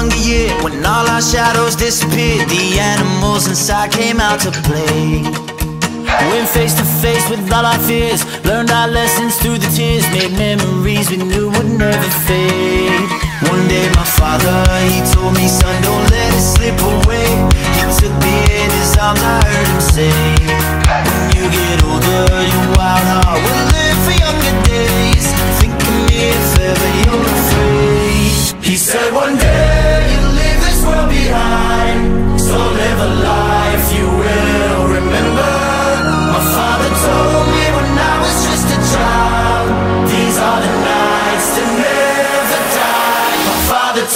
and all our shadows disappeared. The animals inside came out to play. Went face to face with all our fears Learned our lessons through the tears Made memories we knew would never fade One day my father, he told me Son, don't let it slip away He took me in his arms, I heard him say When you get older, your wild heart will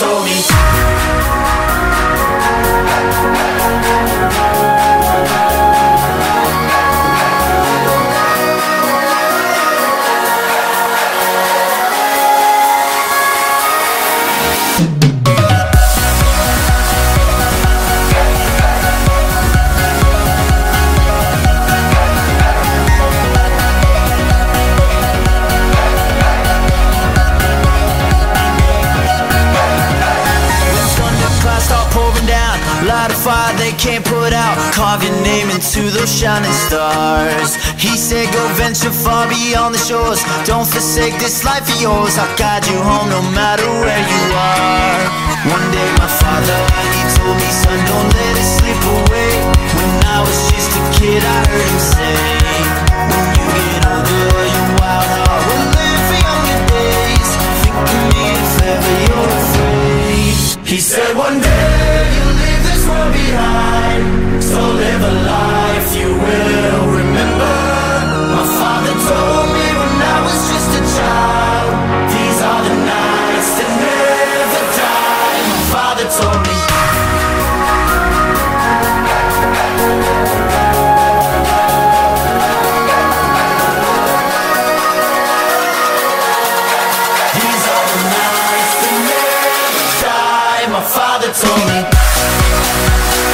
told me Light a fire they can't put out. Carve your name into those shining stars. He said go venture far beyond the shores. Don't forsake this life of yours. I'll guide you home no matter where you are on me.